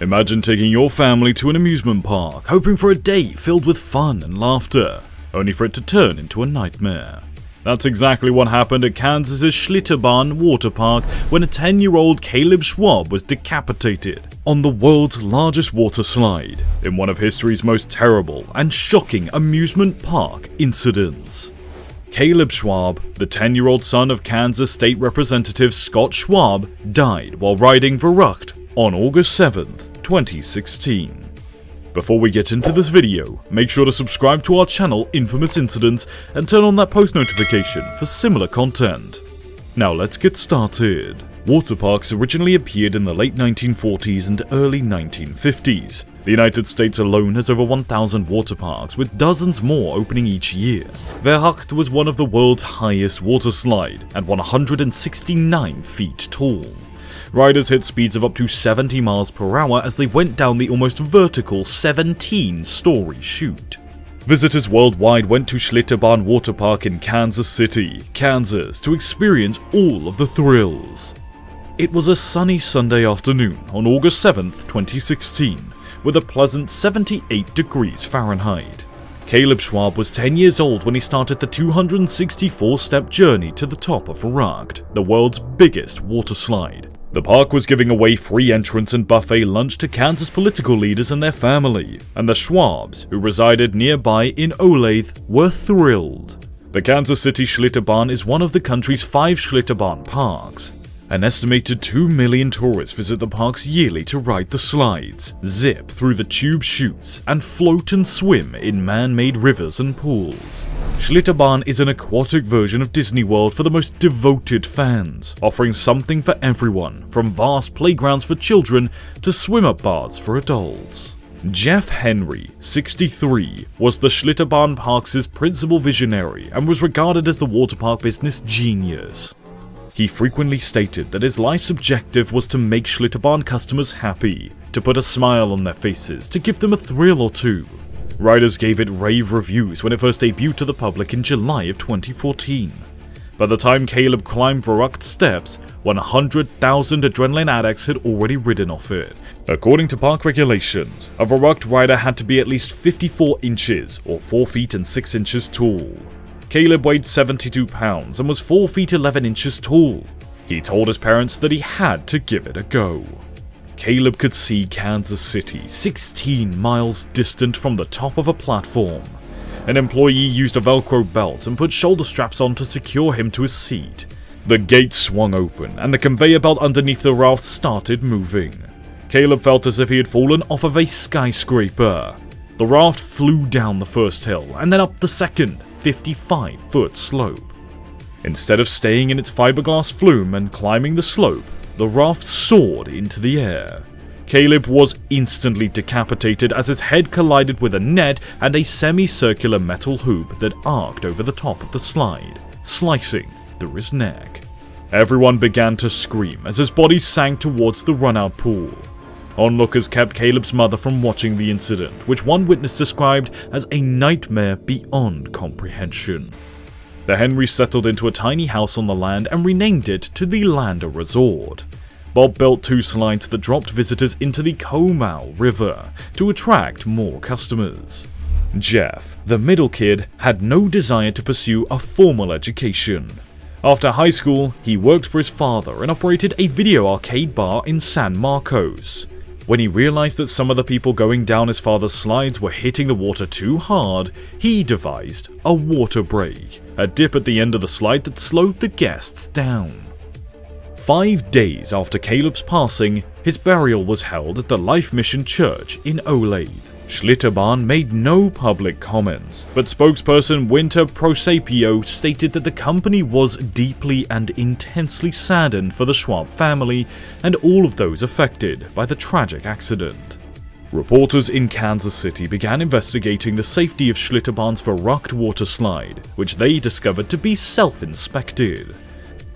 Imagine taking your family to an amusement park, hoping for a day filled with fun and laughter, only for it to turn into a nightmare. That's exactly what happened at Kansas's Schlitterbahn water park when a 10-year-old Caleb Schwab was decapitated on the world's largest water slide in one of history's most terrible and shocking amusement park incidents. Caleb Schwab, the 10-year-old son of Kansas State Representative Scott Schwab, died while riding Verrückt on August 7th, 2016. Before we get into this video, make sure to subscribe to our channel Infamous Incidents and turn on that post notification for similar content. Now let's get started. Water parks originally appeared in the late 1940s and early 1950s. The United States alone has over 1,000 water parks, with dozens more opening each year. Verrückt was one of the world's highest water slide, and 169 feet tall. Riders hit speeds of up to 70 miles per hour as they went down the almost vertical 17-story chute. Visitors worldwide went to Schlitterbahn Water Park in Kansas City, Kansas to experience all of the thrills. It was a sunny Sunday afternoon on August 7, 2016, with a pleasant 78 degrees Fahrenheit. Caleb Schwab was 10 years old when he started the 264-step journey to the top of Verrückt, the world's biggest water slide. The park was giving away free entrance and buffet lunch to Kansas political leaders and their family, and the Schwabs, who resided nearby in Olathe, were thrilled. The Kansas City Schlitterbahn is one of the country's five Schlitterbahn parks. An estimated 2 million tourists visit the parks yearly to ride the slides, zip through the tube chutes, and float and swim in man-made rivers and pools. Schlitterbahn is an aquatic version of Disney World for the most devoted fans, offering something for everyone, from vast playgrounds for children to swim-up bars for adults. Jeff Henry, 63, was the Schlitterbahn Parks' principal visionary and was regarded as the water park business genius. He frequently stated that his life's objective was to make Schlitterbahn customers happy, to put a smile on their faces, to give them a thrill or two. Riders gave it rave reviews when it first debuted to the public in July of 2014. By the time Caleb climbed Verrückt steps, 100,000 adrenaline addicts had already ridden off it. According to park regulations, a Verrückt rider had to be at least 54 inches, or 4 feet and 6 inches tall. Caleb weighed 72 pounds and was 4 feet 11 inches tall. He told his parents that he had to give it a go. Caleb could see Kansas City 16 miles distant from the top of a platform. An employee used a velcro belt and put shoulder straps on to secure him to his seat. The gate swung open and the conveyor belt underneath the raft started moving. Caleb felt as if he had fallen off of a skyscraper. The raft flew down the first hill and then up the second, 55 foot slope. Instead of staying in its fiberglass flume and climbing the slope, the raft soared into the air. Caleb was instantly decapitated as his head collided with a net and a semicircular metal hoop that arced over the top of the slide, slicing through his neck. Everyone began to scream as his body sank towards the runout pool. Onlookers kept Caleb's mother from watching the incident, which one witness described as a nightmare beyond comprehension. The Henrys settled into a tiny house on the land and renamed it to the Lander Resort. Bob built two slides that dropped visitors into the Comal River to attract more customers. Jeff, the middle kid, had no desire to pursue a formal education. After high school, he worked for his father and operated a video arcade bar in San Marcos. When he realized that some of the people going down his father's slides were hitting the water too hard, he devised a water break, a dip at the end of the slide that slowed the guests down. Five days after Caleb's passing, his burial was held at the Life Mission Church in Olathe. Schlitterbahn made no public comments, but spokesperson Winter Prosapio stated that the company was deeply and intensely saddened for the Schwab family and all of those affected by the tragic accident. Reporters in Kansas City began investigating the safety of Schlitterbahn's Verrückt water slide, which they discovered to be self-inspected.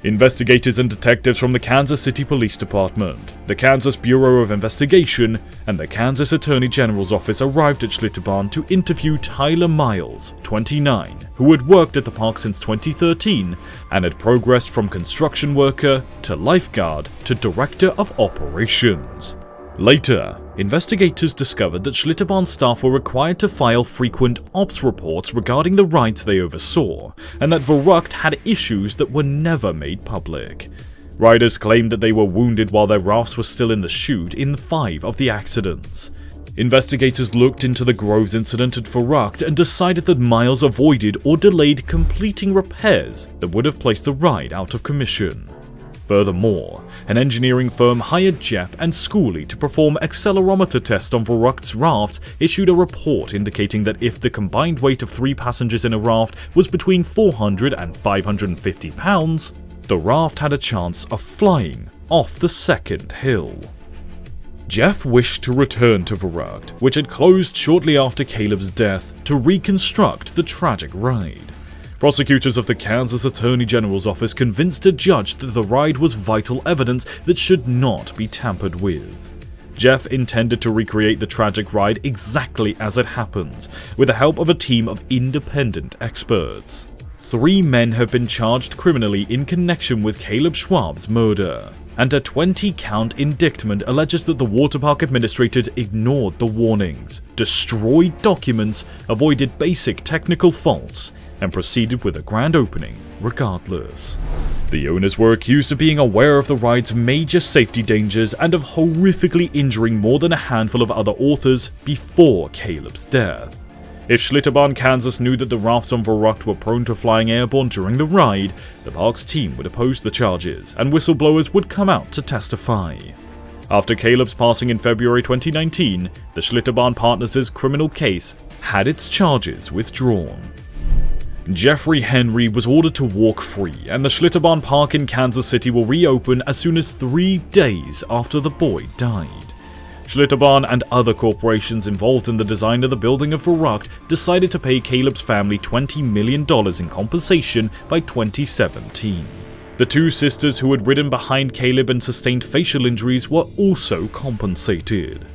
Investigators and detectives from the Kansas City Police Department, the Kansas Bureau of Investigation, and the Kansas Attorney General's office arrived at Schlitterbahn to interview Tyler Miles, 29, who had worked at the park since 2013 and had progressed from construction worker to lifeguard to director of operations. Later, investigators discovered that Schlitterbahn staff were required to file frequent ops reports regarding the rides they oversaw, and that Verrückt had issues that were never made public. Riders claimed that they were wounded while their rafts were still in the chute in five of the accidents. Investigators looked into the Groves incident at Verrückt and decided that Miles avoided or delayed completing repairs that would have placed the ride out of commission. Furthermore, an engineering firm hired Jeff and Schooley to perform accelerometer tests on Verrückt's raft issued a report indicating that if the combined weight of three passengers in a raft was between 400 and 550 pounds, the raft had a chance of flying off the second hill. Jeff wished to return to Verrückt, which had closed shortly after Caleb's death, to reconstruct the tragic ride. Prosecutors of the Kansas Attorney General's office convinced a judge that the ride was vital evidence that should not be tampered with. Jeff intended to recreate the tragic ride exactly as it happened, with the help of a team of independent experts. Three men have been charged criminally in connection with Caleb Schwab's murder and a 20 count indictment alleges that the waterpark administrators ignored the warnings, destroyed documents, avoided basic technical faults, and proceeded with a grand opening regardless. The owners were accused of being aware of the ride's major safety dangers and of horrifically injuring more than a handful of other authors before Caleb's death. If Schlitterbahn Kansas knew that the rafts on Verrückt were prone to flying airborne during the ride, the park's team would oppose the charges, and whistleblowers would come out to testify. After Caleb's passing in February 2019, the Schlitterbahn Partners' criminal case had its charges withdrawn. Jeffrey Henry was ordered to walk free, and the Schlitterbahn Park in Kansas City will reopen as soon as three days after the boy died. Schlitterbahn and other corporations involved in the design of the building of Verrückt decided to pay Caleb's family $20 million in compensation by 2017. The two sisters who had ridden behind Caleb and sustained facial injuries were also compensated.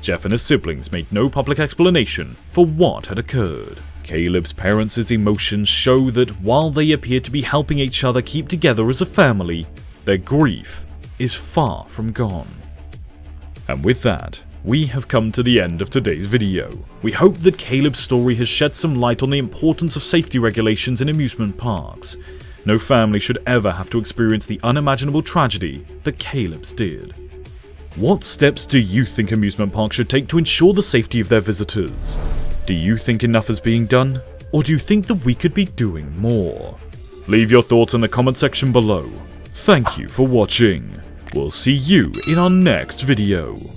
Jeff and his siblings made no public explanation for what had occurred. Caleb's parents' emotions show that while they appear to be helping each other keep together as a family, their grief is far from gone. And with that, we have come to the end of today's video. We hope that Caleb's story has shed some light on the importance of safety regulations in amusement parks. No family should ever have to experience the unimaginable tragedy that Caleb's did. What steps do you think amusement parks should take to ensure the safety of their visitors? Do you think enough is being done? Or do you think that we could be doing more? Leave your thoughts in the comment section below. Thank you for watching. We'll see you in our next video.